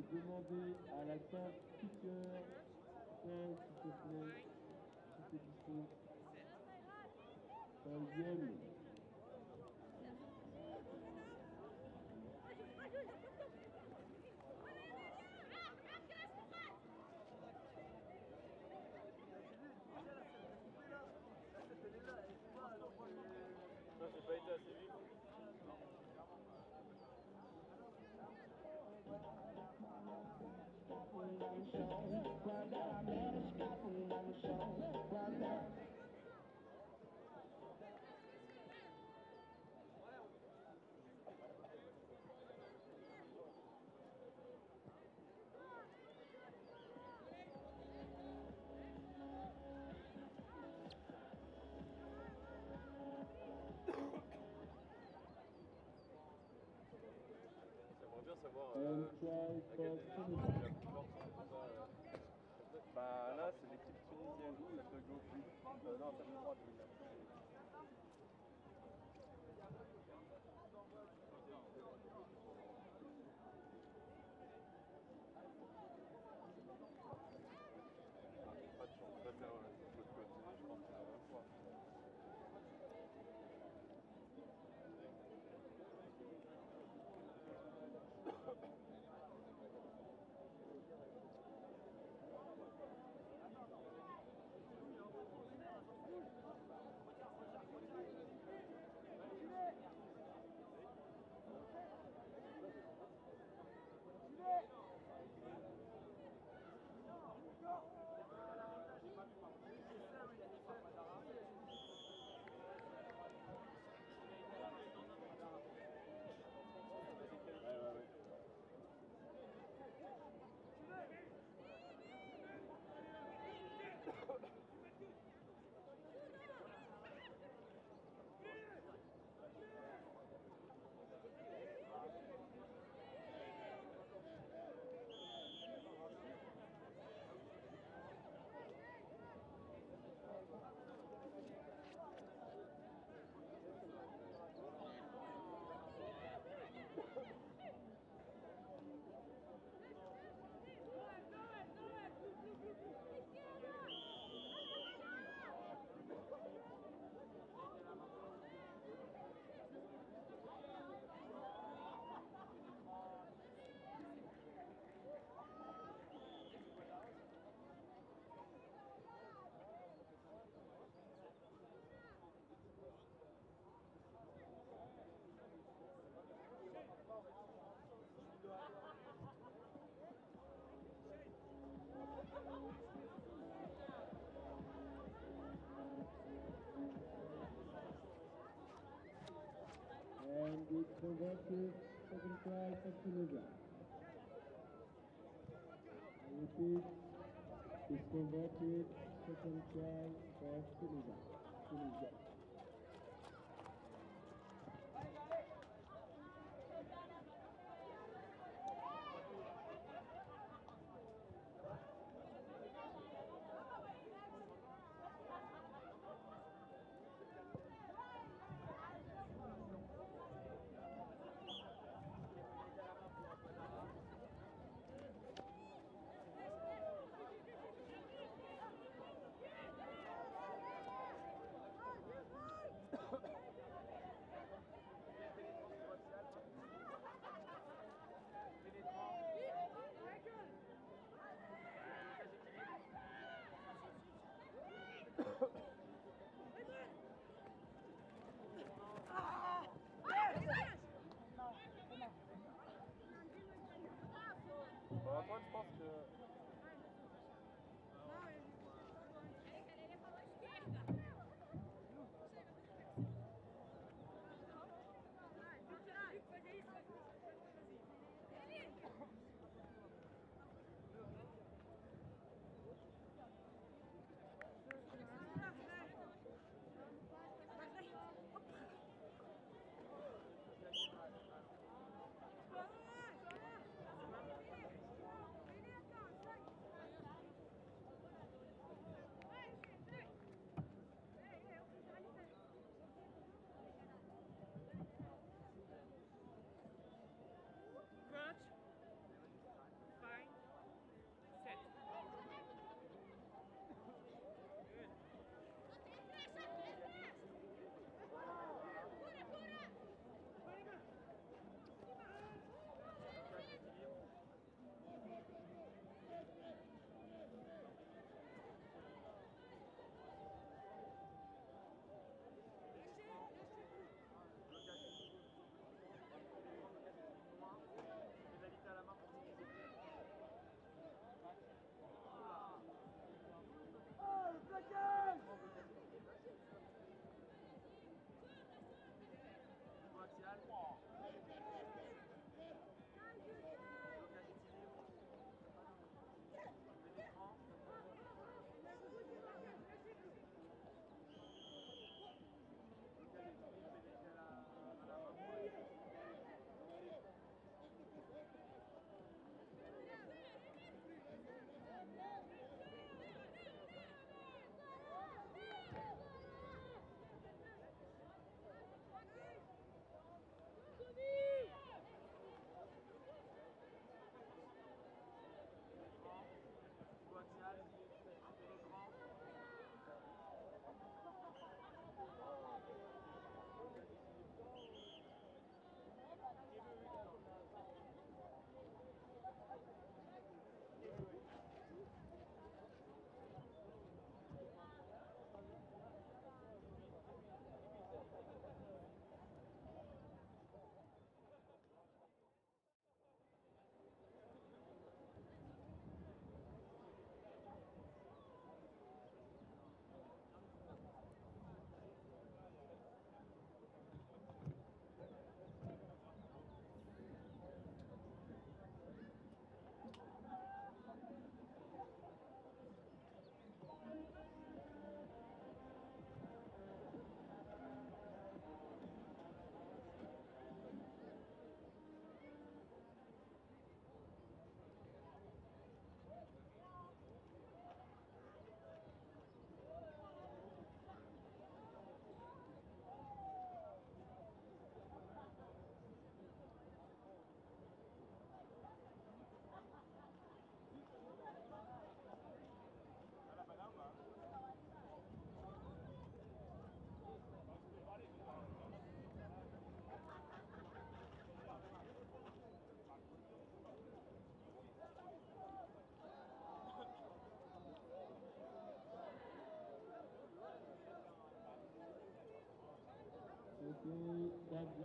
de demander à la table piqueur, s'il te plaît, s'il te plaît, Bah là, c'est l'équipe tunisienne, Slováquia, Portugal, Portugal. I repeat, Slováquia, Portugal, Portugal. Portugal.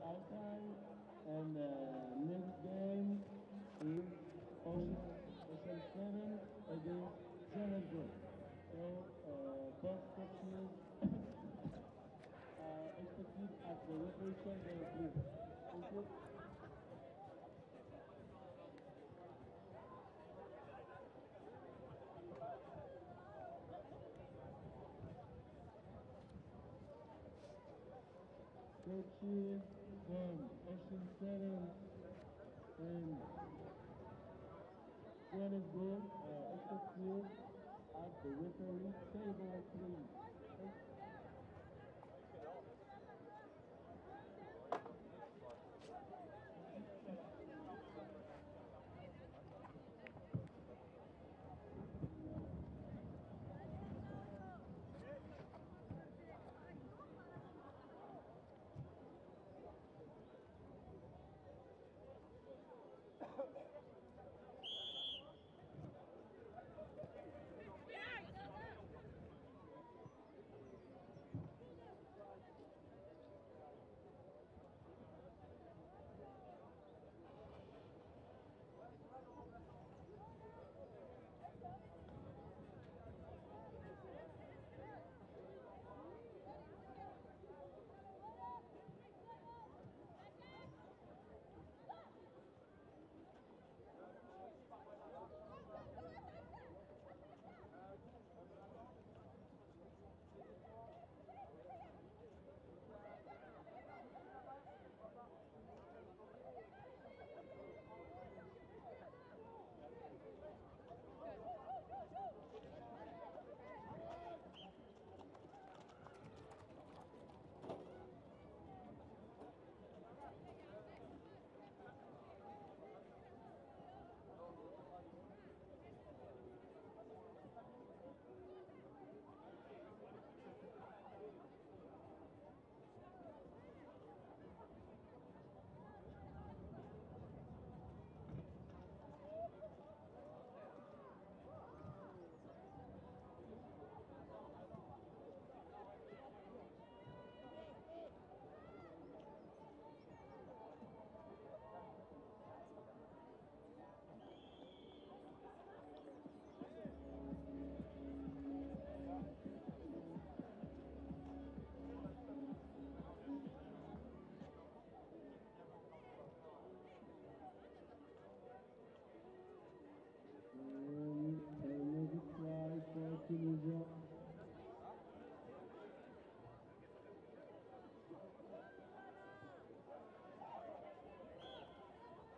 Halftime. And the next game is Ocean, Ocean 7 against Johannesburg. So uh, both coaches are expected at the referee chamber, please. Thank you. 嗯。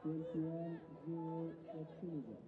Twenty-one zero for Tunisia.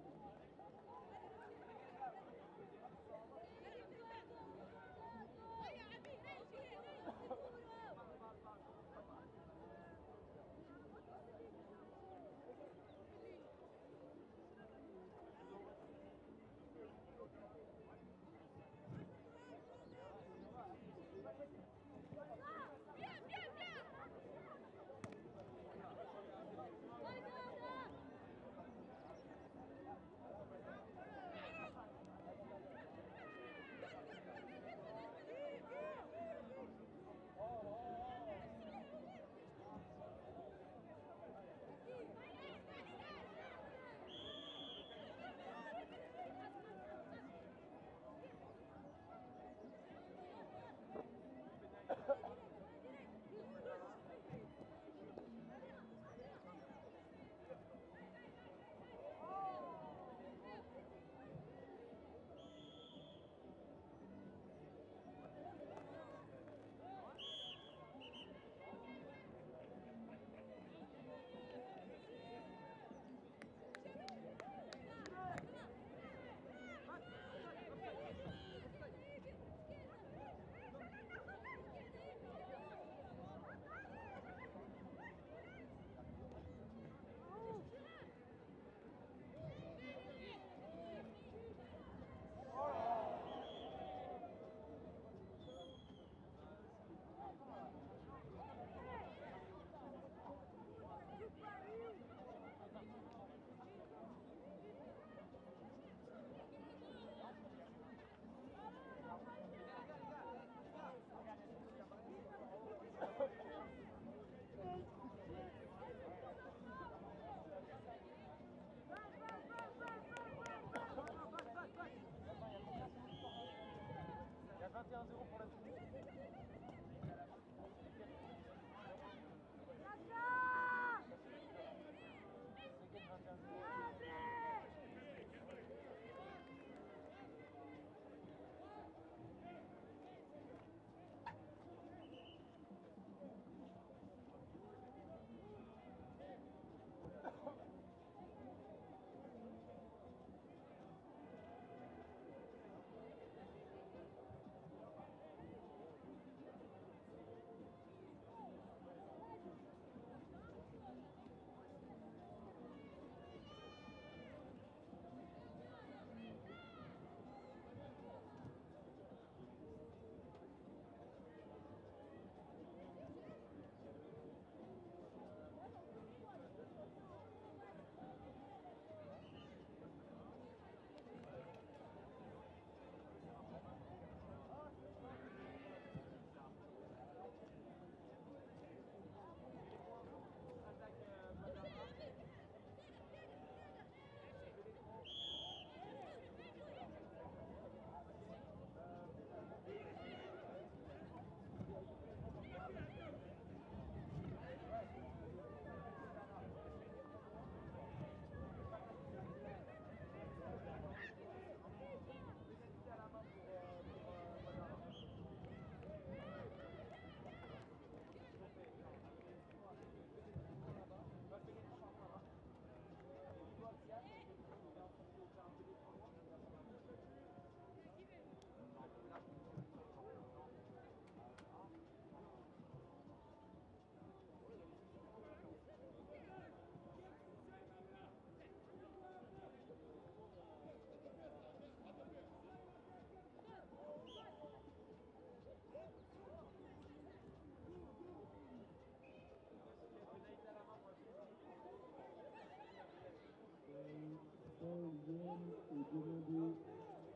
demande est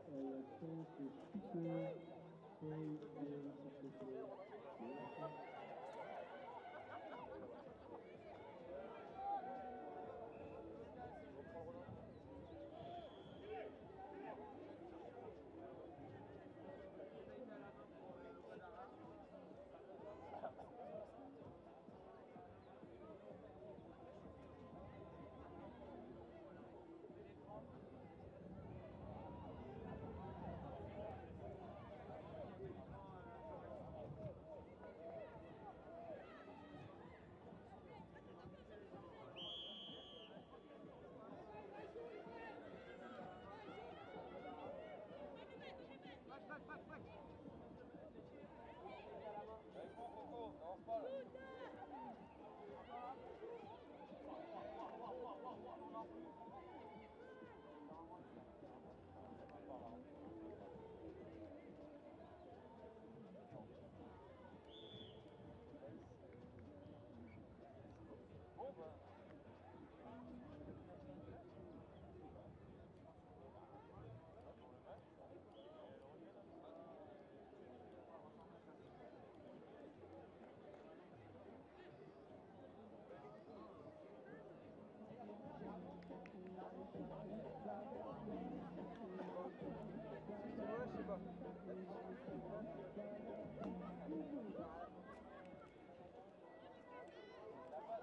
à la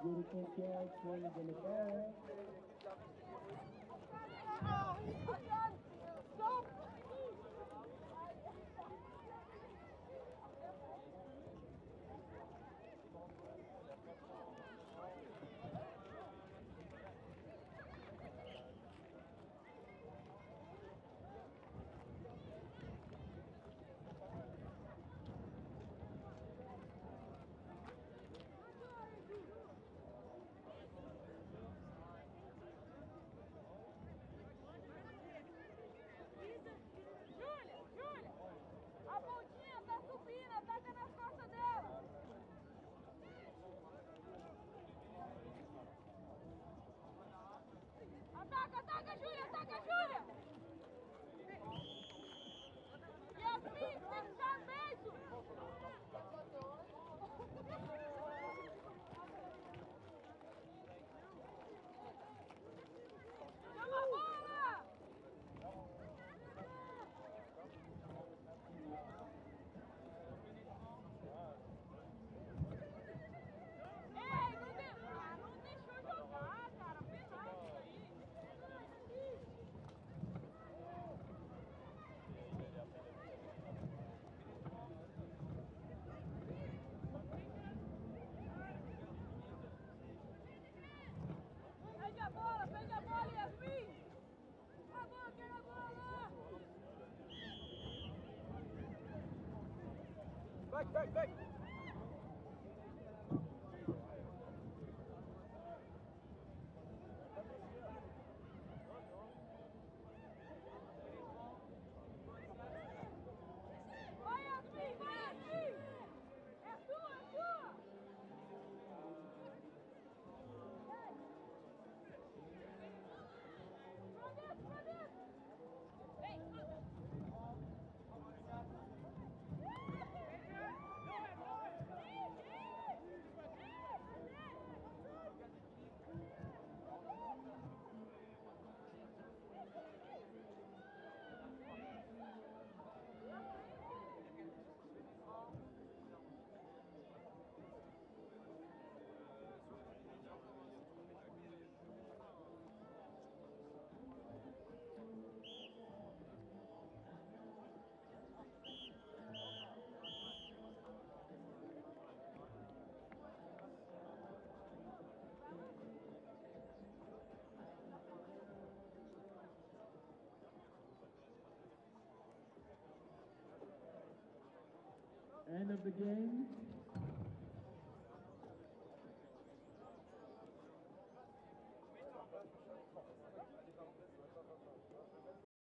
European Chair, the Benefere, back, back, back. end of the game.